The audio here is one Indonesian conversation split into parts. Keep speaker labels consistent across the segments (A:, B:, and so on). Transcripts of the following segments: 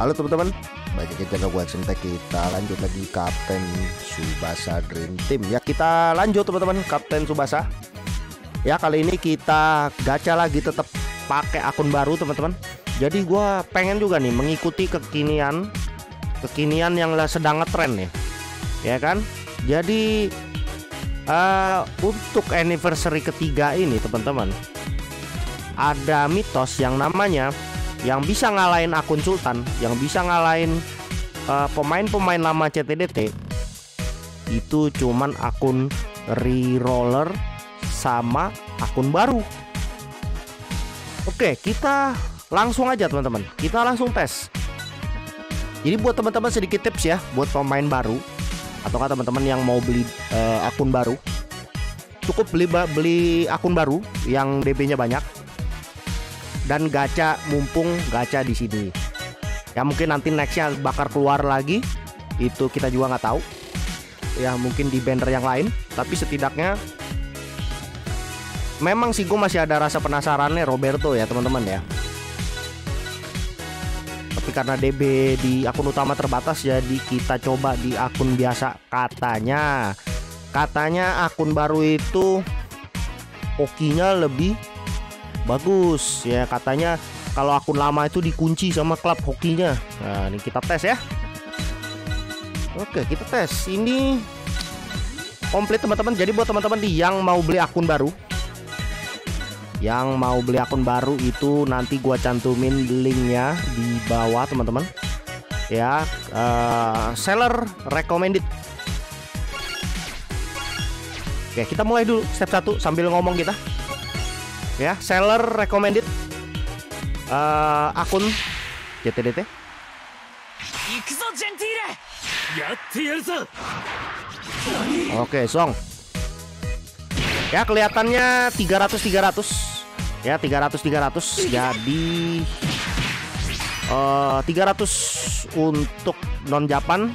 A: Halo teman-teman, banyak yang jaga buat sentek kita. Lanjut lagi Kapten Subasa Dream Team. Ya kita lanjut teman-teman. Kapten Subasa. Ya kali ini kita gacha lagi tetap pakai akun baru teman-teman. Jadi gua pengen juga nih mengikuti kekinian kekinian yang sedang ngetren ya ya kan? Jadi uh, untuk anniversary ketiga ini teman-teman ada mitos yang namanya yang bisa ngalahin akun Sultan, yang bisa ngalahin pemain pemain-pemain lama CTDT itu cuman akun reroller sama akun baru. Oke, kita langsung aja teman-teman. Kita langsung tes. Jadi buat teman-teman sedikit tips ya buat pemain baru atau teman-teman yang mau beli uh, akun baru cukup beli beli akun baru yang DB-nya banyak dan gacha mumpung gacha di sini. Ya mungkin nanti nextnya bakar keluar lagi itu kita juga nggak tahu. Ya mungkin di banner yang lain, tapi setidaknya memang sih gue masih ada rasa penasarannya Roberto ya teman-teman ya. Tapi karena DB di akun utama terbatas jadi kita coba di akun biasa katanya. Katanya akun baru itu hokinya lebih bagus ya katanya kalau akun lama itu dikunci sama klub hokinya. Nah ini kita tes ya. Oke kita tes. Ini komplit teman-teman. Jadi buat teman-teman yang mau beli akun baru yang mau beli akun baru itu nanti gua cantumin linknya di bawah teman-teman. Ya uh, seller recommended. Oke kita mulai dulu. Step 1 sambil ngomong kita ya seller recommended uh, akun JTDT Oke, Song. Ya, kelihatannya 300 300. Ya, 300 300. Jadi uh, 300 untuk non Japan,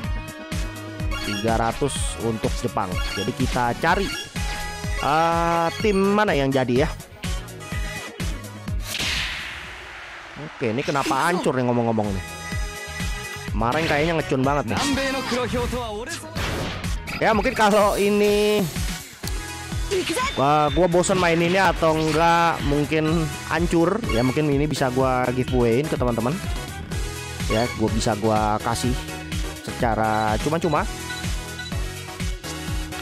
A: 300 untuk Jepang. Jadi kita cari uh, tim mana yang jadi ya. Oke, ini kenapa hancur nih ngomong-ngomong nih? Kemarin kayaknya ngecun banget nih. Ya mungkin kalau ini gua, gua bosan main ini atau enggak mungkin hancur ya mungkin ini bisa gua giveawayin ke teman-teman. Ya, gua bisa gua kasih secara cuma-cuma.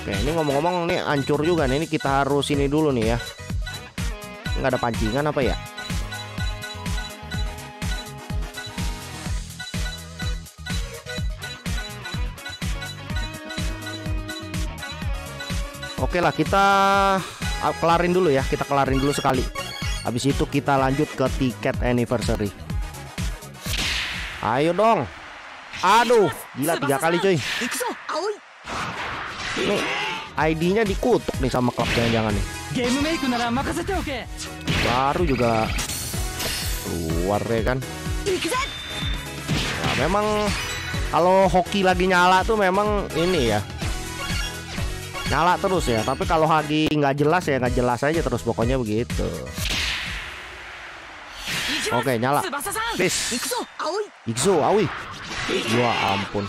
A: Oke, ini ngomong-ngomong nih hancur juga nih. Ini kita harus ini dulu nih ya. Nggak ada pancingan apa ya? Oke lah kita uh, kelarin dulu ya kita kelarin dulu sekali. Habis itu kita lanjut ke tiket anniversary. Ayo dong. Aduh gila tiga kali cuy. Nih ID-nya dikutuk nih sama klub jangan-jangan nih. Baru juga keluar ya kan? Nah, memang kalau hoki lagi nyala tuh memang ini ya nyala terus ya tapi kalau lagi nggak jelas ya nggak jelas aja terus pokoknya begitu. Oke nyala. Please. Ikso awi. Ya ampun.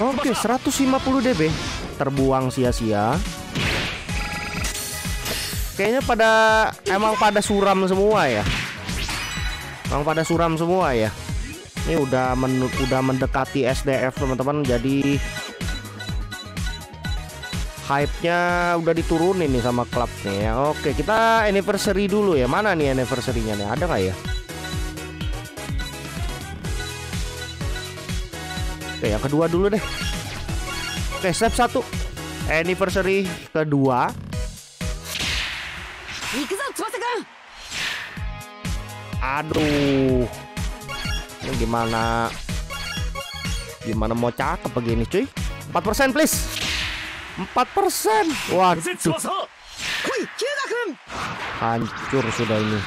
A: Oke 150 dB. Terbuang sia-sia. Kayaknya pada emang pada suram semua ya. Emang pada suram semua ya. Ini udah men udah mendekati SDF teman-teman. Jadi hype-nya udah diturunin nih sama klub nih ya. Oke, kita anniversary dulu ya. Mana nih anniversary-nya nih? Ada nggak ya? Oke, yang kedua dulu deh. Oke, step satu. Anniversary kedua. Aduh. Ini gimana? Gimana mau cakep begini, cuy? 4% please. 4% Waduh. Hancur sudah ini.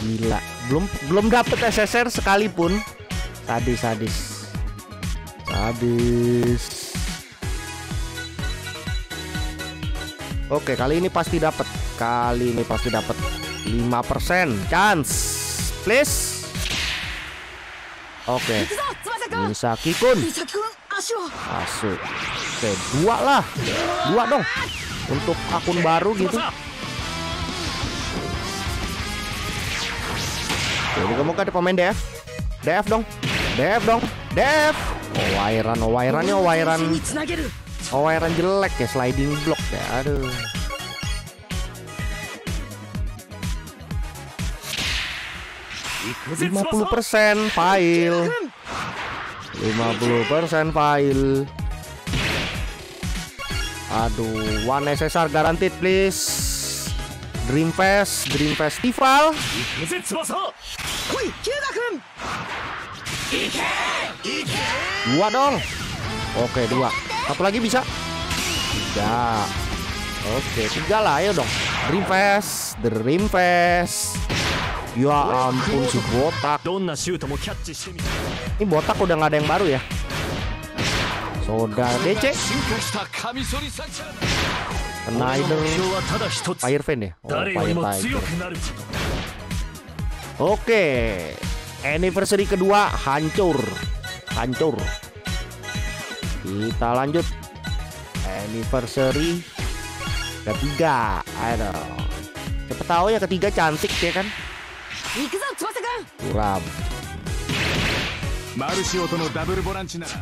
A: Gila. Belum belum dapet SSR sekalipun. Sadis sadis. Sadis. Oke kali ini pasti dapat kali ini pasti dapat 5% chance please oke. Misaki kun masuk oke dua lah. Dua dong. Untuk akun baru gitu. Jadi kamu kan ada pemain DF DF dong. DF dong. DF Oh Wairan, oh Wairan ya, oh Wairan Oh Wairan jelek ya, sliding block ya, aduh 50% file 50% file Aduh One SSR guaranteed please. Dream Fest Dream Festival. Dua dong. Oke dua. Satu lagi bisa? Tiga. Oke tiga lah ayo dong. Dream Fest Ya ampun si botak. Ini botak udah nggak ada yang baru ya? Soda DC Snyder Fire Fan ya? Oh Fire Tiger Oke. Anniversary kedua hancur. Hancur. Kita lanjut. Anniversary Ketiga. Aduh. Cepet tahu ya ketiga cantik ya kan Kurang
B: マルシオとのダブルボランチなら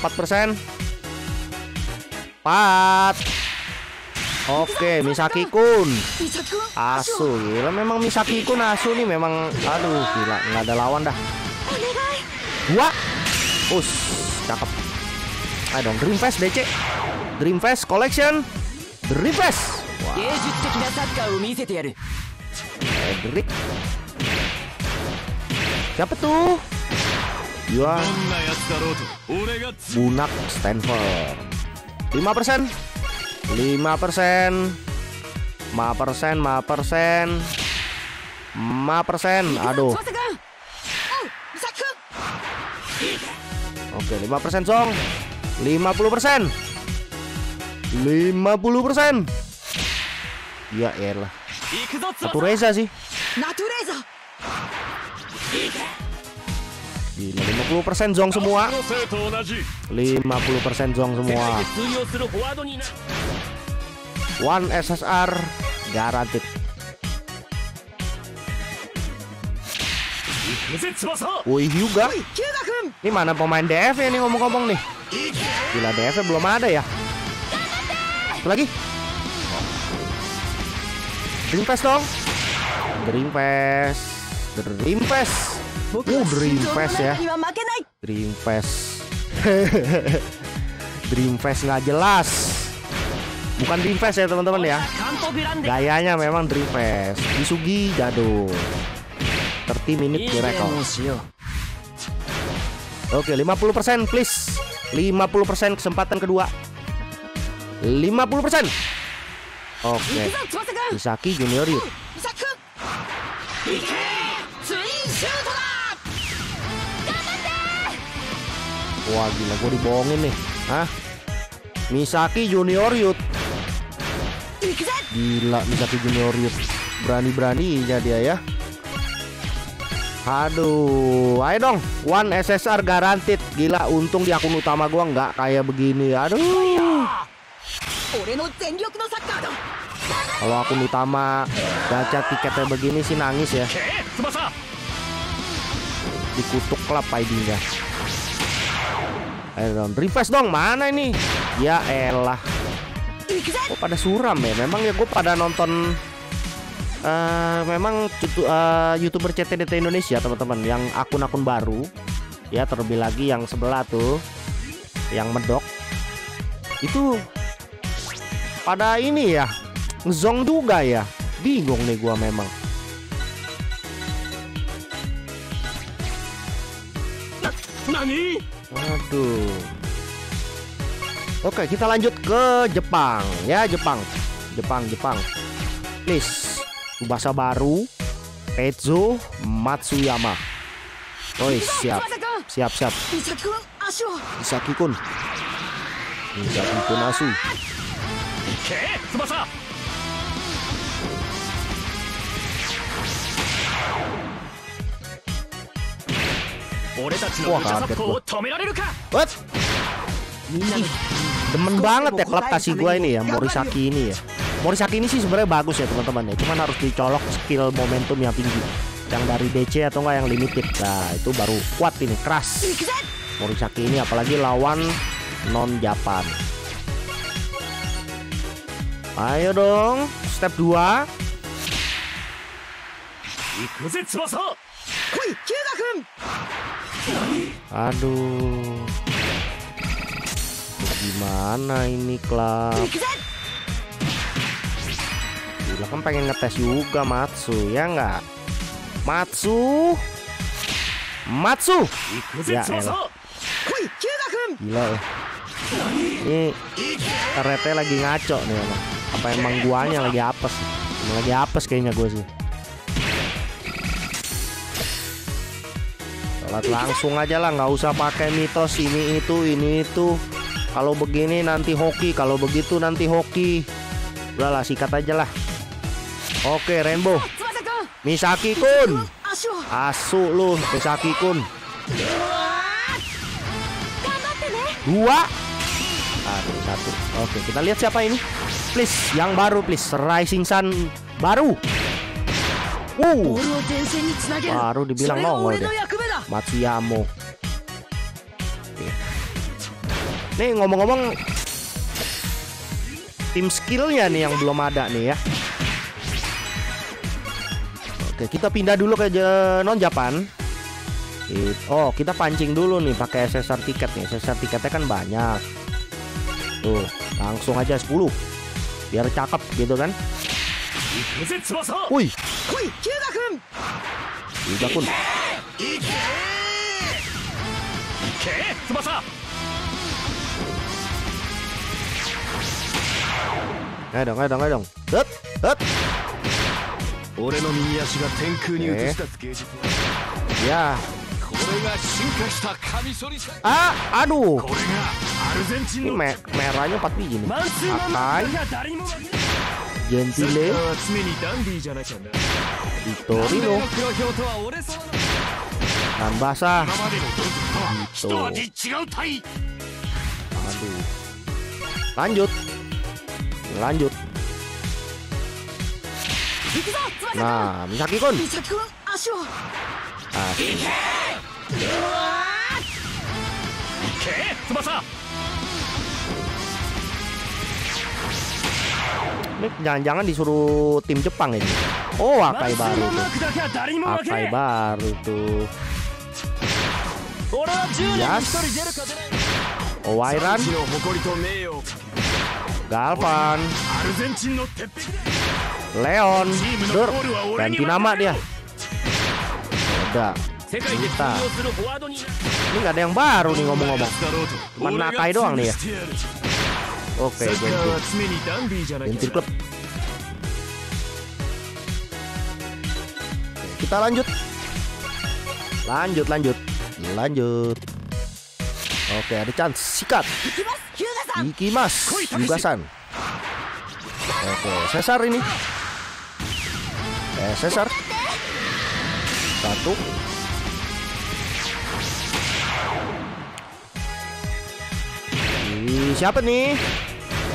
A: 4% 4 Oke Misaki Kun Asu gila memang Misaki Kun Asu nih memang Aduh gila nggak ada lawan dah Dua Us Cakep Ayo dong Dream Fest DC Dream Fest Collection Dream Fest
C: 芸
A: Cedric siapa tuh? Yuan.
B: Bunak Stanford. Lima persen, lima
A: persen, lima persen lima persen. lima persen. Aduh. Oke lima persen song. 50% persen. 50% ya elah Natura sih.
C: Natureza.
A: Gila, 50% zong semua. 50% zong semua. One SSR
B: garantit.
A: Wih juga. Ini mana pemain DF ya nih ngomong-ngomong nih. Gila DF belum ada ya. Lagi. Dreamfest dong.
C: Dreamfest. Dreamfest. Oh,
A: Dreamfest ya. Dreamfest. Dreamfest nggak jelas. Bukan Dreamfest ya teman-teman ya. Gayanya memang Dreampass. Isugi Jadu, 30
C: di
A: miracle. Oke, 50% please. 50% kesempatan kedua. 50%. Oke.
C: Okay.
A: Misaki Junior
C: Yu.
A: Wah gila gue dibohongin nih. Hah? Misaki Junior
C: Yut
A: Gila Misaki Junior Yut Berani-beraninya dia ya Aduh Ayo dong. One SSR guaranteed. Gila untung di akun utama gue nggak kayak begini. Aduh. Kalau akun utama baca tiketnya begini sih nangis ya. Dikutuk klub ID-nya. Iron refresh dong mana ini? Ya elah. Oh pada suram ya? Memang ya gue pada nonton uh, memang uh, youtuber CTDT Indonesia teman-teman yang akun-akun baru ya terlebih lagi yang sebelah tuh yang medok itu pada ini ya Zong juga ya? Bingung nih gua memang.
B: Nani?
A: Waduh. Oke kita lanjut ke Jepang. Ya Jepang. Jepang Jepang. Please Bahasa baru. Tetsu Matsuyama.
C: Oi
A: siap. Siap siap. Isaki kun Isaki kun asu.
B: 俺たち
A: うわ
B: のルチャサッポ
A: kaget
B: を止められるか
A: What?
C: みんなの
A: Demen banget ya klub kasih gue ini ya Morisaki ini ya Morisaki ini sih sebenarnya bagus ya teman-teman ya Cuman harus dicolok skill momentum yang tinggi Yang dari DC atau enggak yang limited Nah itu baru kuat ini keras
C: 行くぜ
A: Morisaki ini apalagi lawan non Japan Ayo dong Step 2
B: 行くぜ翼
C: 来いヒューガ
A: Aduh. Gimana ini klub? Gila kan pengen ngetes juga Matsu ya nggak? Matsu. Matsu.
C: Ya elah.
A: Gila loh. Ini RT lagi ngaco nih emang. Apa emang guanya lagi apes? Lagi apes kayaknya gue sih. Lihat langsung aja lah nggak usah pakai mitos ini itu ini itu. Kalau begini nanti hoki kalau begitu nanti hoki. Udahlah sikat aja lah. Oke Rainbow. Misaki kun asu lu Misaki kun dua. Satu satu. Oke kita lihat siapa ini. Please yang baru please. Rising Sun baru.
C: Uh,
A: baru dibilang nongol deh. Matsuyamo. Nih ngomong-ngomong tim skillnya nih yang belum ada nih ya. Oke, kita pindah dulu ke non Japan. Oh, kita pancing dulu nih pakai SSR tiket nih. SSR tiketnya kan banyak. Tuh, langsung aja 10. Biar cakep gitu kan. Wih.
C: Yuda kun.
A: いけ
B: いけ翼
A: ayo dong ayo dong ayo dong hup hup.
B: 俺の右足が天空に映し出す芸術
A: いや
B: これが進化したカミソリさ
A: あ、ある
B: これがアルゼンチンの eh. ya.
A: ah, me merahnya 4 biji nih akai gentile Vitorino Tahan basah.
B: Gitu.
A: Aduh. Lanjut. Lanjut. Nah, Misaki Kun. Jangan-jangan disuruh tim Jepang ini. Oh, Akai baru tuh. Akai baru tuh.
B: し
A: お
B: ワイラン。Galvan
A: Leon Dur Ganti nama dia
B: Ada Kita
A: Ini gak ada yang baru nih ngomong-ngomong Menakai doang nih ya Oke okay, klub. Kita lanjut Lanjut lanjut Lanjut. Oke, ada chance. Sikat. Ikimas. Yugasan. Oke, sesar ini. Eh, sesar. Satu. Siapa nih?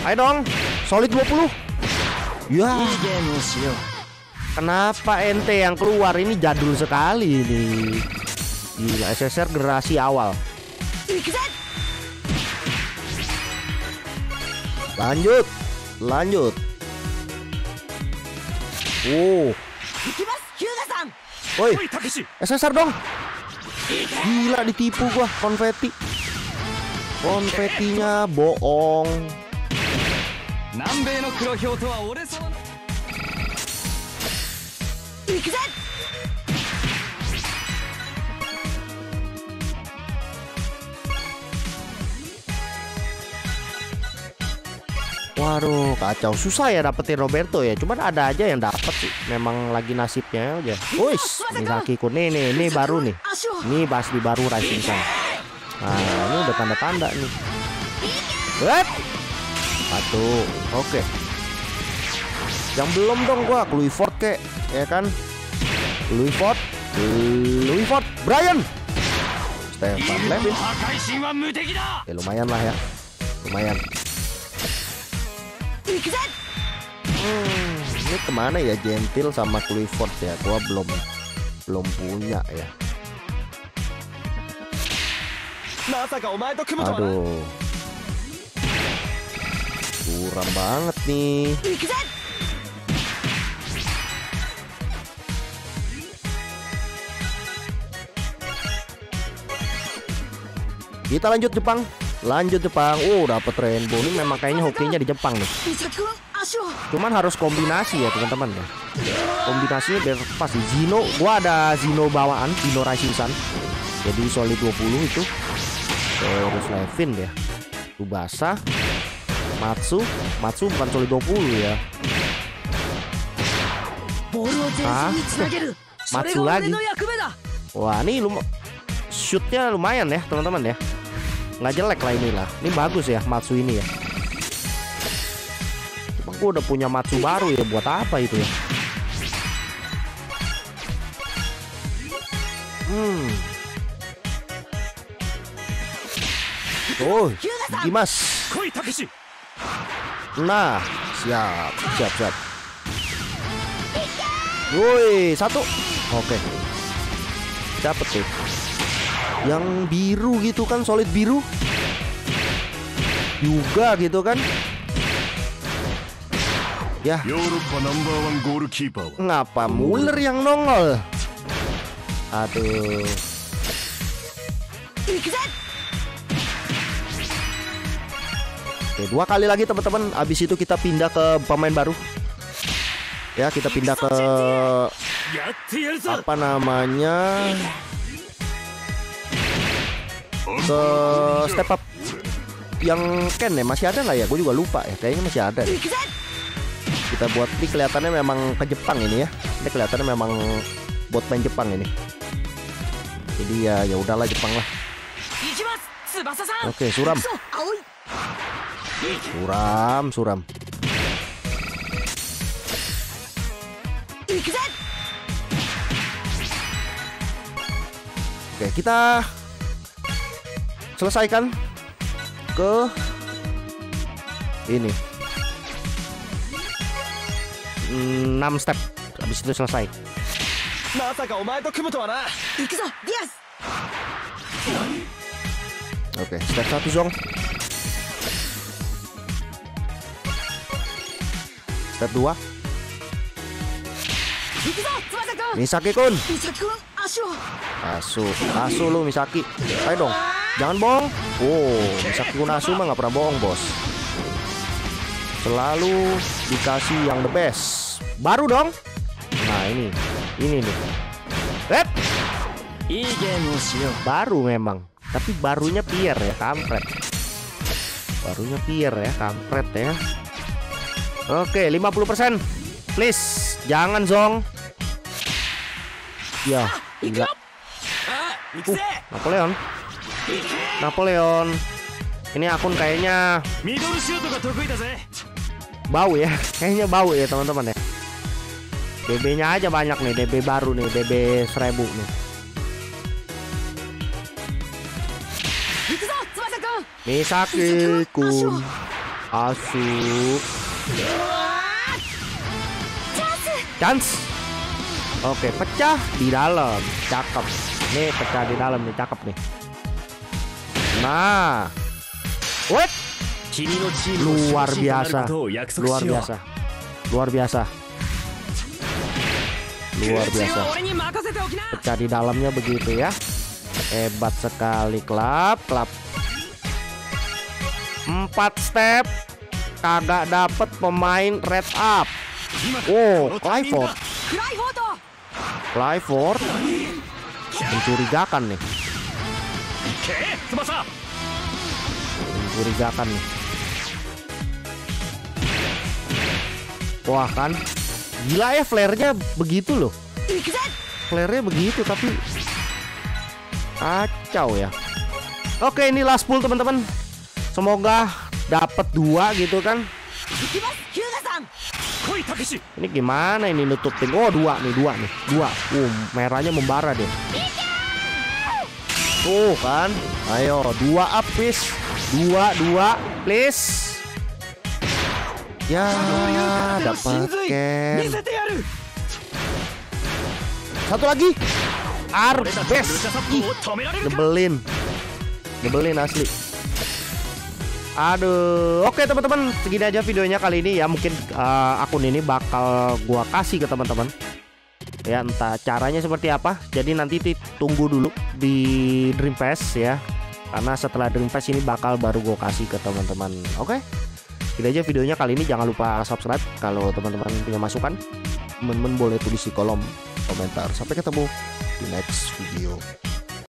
A: Ayo dong. Solid 20. Ya. Kenapa ente yang keluar ini jadul sekali nih? Gila, SSR generasi awal. Lanjut. Lanjut. Oh, Woi, SSR dong. Gila ditipu gua konfeti. Konfetinya bohong.
B: Nambe no kuro hyo to
C: wa ore sama.
A: Waduh, kacau. Susah ya dapetin Roberto ya. Cuman ada aja yang dapet sih. Memang lagi nasibnya aja. Wis, Misaki kun nih nih, ini baru nih. Ini Basri baru Rising Sun. Nah, ini udah tanda-tanda nih. Wet. Satu. Oke. Okay. Yang belum dong gua, Louis Ford kek, ya kan? Louis Ford, Brian. Stefan Levin.
B: Eh,
A: ya, lumayan lah ya. Lumayan. Hmm, ini ke mana ya Gentil sama Clifford ya? Gua belum belum punya ya. Aduh. Kurang banget nih. Kita lanjut Jepang. Lanjut Jepang. uh dapat rainbow. Ini memang kayaknya hokinya di Jepang nih. Cuman harus kombinasi ya, teman-teman ya. Kombinasinya biar pas Zino, gua ada Zino bawaan, Zino Rising Sun. Jadi solid 20 itu. Terus Levin ya. Tsubasa, Matsu, Matsu bukan solid 20 ya.
C: Ah, Matsu lagi.
A: Wah, ini lum shootnya lumayan ya, teman-teman ya nggak jelek lah ini lah ini bagus ya Matsu ini ya Cuma gue udah punya Matsu baru ya buat apa itu ya hmm Oh, Dimas. Nah, siap, siap, siap. Woi, satu. Oke. Okay. Dapat tuh yang biru gitu kan solid biru. Juga gitu kan. Ya. Ngapa Muller yang nongol? Aduh. Oke, dua kali lagi teman-teman. Abis itu kita pindah ke pemain baru. Ya kita pindah ke
B: ya,
A: apa namanya? ke step up yang Ken ya masih ada nggak ya? Gue juga lupa ya. Kayaknya masih ada. Deh. Kita buat ini kelihatannya memang ke Jepang ini ya. Ini kelihatannya memang buat main Jepang ini. Jadi ya ya udahlah Jepang lah. Oke, suram. Suram, suram. Oke, kita selesaikan ke ini. Hmm, 6 step. Habis itu selesai. Oke, step 1 dong Step 2 Misaki kun Asu Asu lu Misaki. Ayo dong. Jangan bohong. Oh, bisa Kunasu mah nggak pernah bohong, bos. Selalu dikasih yang the best. Baru dong. Nah ini, ini nih.
B: Lep.
A: Baru memang, tapi barunya pier ya, kampret. Barunya pier ya, kampret ya. Oke, 50%. Please, jangan zong. Ya, enggak.
B: Ah, uh,
A: Napoleon. Napoleon. Ini akun kayaknya bau ya. Kayaknya bau ya teman-teman ya. DB nya aja banyak nih DB baru nih DB 1000 nih. Misaki kun Asu Chance. Oke pecah di dalam. Cakep. Nih pecah di dalam nih cakep nih. Nah.
B: What?
A: Luar biasa. Luar biasa. Luar biasa. Luar biasa. Pecah di dalamnya begitu ya. Hebat sekali klub, klub. Empat step kagak dapet pemain red up. Oh,
B: wow,
A: Clifford. Clifford mencurigakan nih.
B: Eh,
A: Mencurigakan nih. Wah kan? Gila ya flare-nya begitu loh. Flare-nya begitu tapi Kacau ya. Oke ini last pull teman-teman. Semoga dapat dua gitu kan. Ini gimana ini nutupin? Oh dua nih dua nih. Dua. Uh, Merahnya membara deh. Tuh kan. Ayo, dua up. Dua, dua, please. Ya, dapat Ken. Satu lagi. Arbes. Ih, nyebelin. Nyebelin asli. Aduh, oke teman-teman, segini aja videonya kali ini ya. Mungkin uh, akun ini bakal gua kasih ke teman-teman. Ya, entah caranya seperti apa. Jadi nanti ti- tunggu dulu di Dream Fest ya. Karena setelah Dream Fest ini bakal baru gua kasih ke teman-teman. Oke. Segini aja videonya kali ini. Jangan lupa subscribe kalau teman-teman punya masukan. Teman-teman boleh tulis di kolom komentar. Sampai ketemu di next video.